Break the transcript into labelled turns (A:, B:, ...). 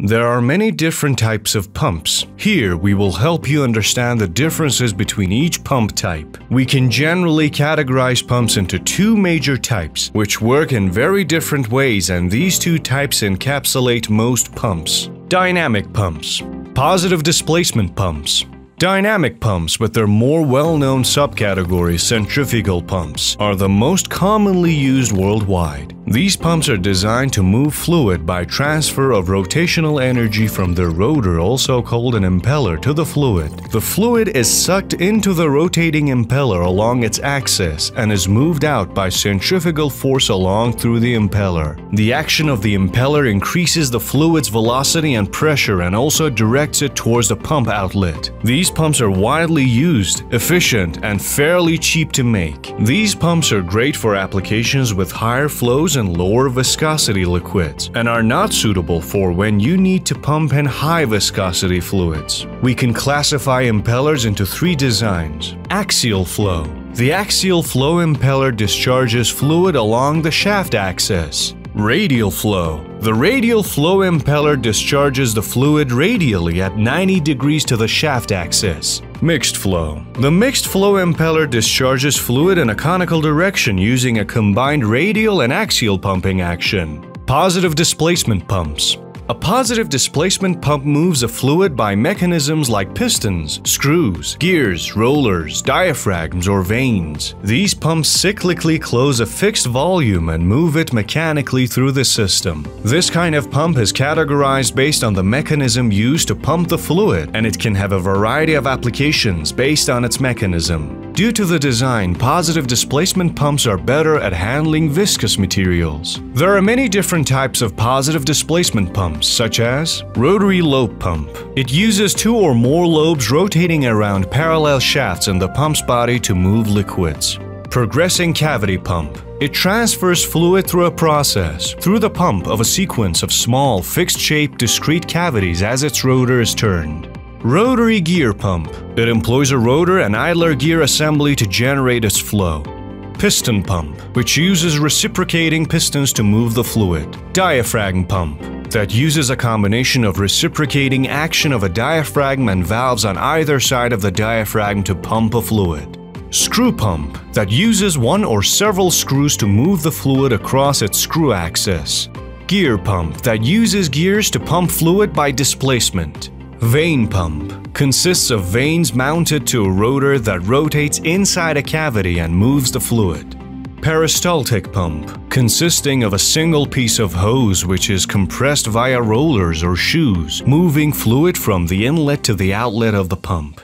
A: There are many different types of pumps. Here, we will help you understand the differences between each pump type. We can generally categorize pumps into two major types, which work in very different ways and these two types encapsulate most pumps. Dynamic pumps. Positive displacement pumps. Dynamic pumps, with their more well-known subcategory centrifugal pumps, are the most commonly used worldwide. These pumps are designed to move fluid by transfer of rotational energy from the rotor, also called an impeller, to the fluid. The fluid is sucked into the rotating impeller along its axis and is moved out by centrifugal force along through the impeller. The action of the impeller increases the fluid's velocity and pressure and also directs it towards the pump outlet. These pumps are widely used, efficient, and fairly cheap to make. These pumps are great for applications with higher flows and lower viscosity liquids and are not suitable for when you need to pump in high viscosity fluids. We can classify impellers into three designs. Axial flow. The axial flow impeller discharges fluid along the shaft axis. Radial flow. The radial flow impeller discharges the fluid radially at 90 degrees to the shaft axis. Mixed flow. The mixed flow impeller discharges fluid in a conical direction using a combined radial and axial pumping action. Positive displacement pumps. A positive displacement pump moves a fluid by mechanisms like pistons, screws, gears, rollers, diaphragms, or vanes. These pumps cyclically close a fixed volume and move it mechanically through the system. This kind of pump is categorized based on the mechanism used to pump the fluid, and it can have a variety of applications based on its mechanism. Due to the design, positive displacement pumps are better at handling viscous materials. There are many different types of positive displacement pumps, such as rotary lobe pump. It uses two or more lobes rotating around parallel shafts in the pump's body to move liquids. Progressing cavity pump. It transfers fluid through a process, through the pump of a sequence of small, fixed-shaped discrete cavities as its rotor is turned. Rotary gear pump. It employs a rotor and idler gear assembly to generate its flow. Piston pump, which uses reciprocating pistons to move the fluid. Diaphragm pump, that uses a combination of reciprocating action of a diaphragm and valves on either side of the diaphragm to pump a fluid. Screw pump, that uses one or several screws to move the fluid across its screw axis. Gear pump, that uses gears to pump fluid by displacement. Vane pump consists of vanes mounted to a rotor that rotates inside a cavity and moves the fluid. Peristaltic pump, consisting of a single piece of hose which is compressed via rollers or shoes, moving fluid from the inlet to the outlet of the pump.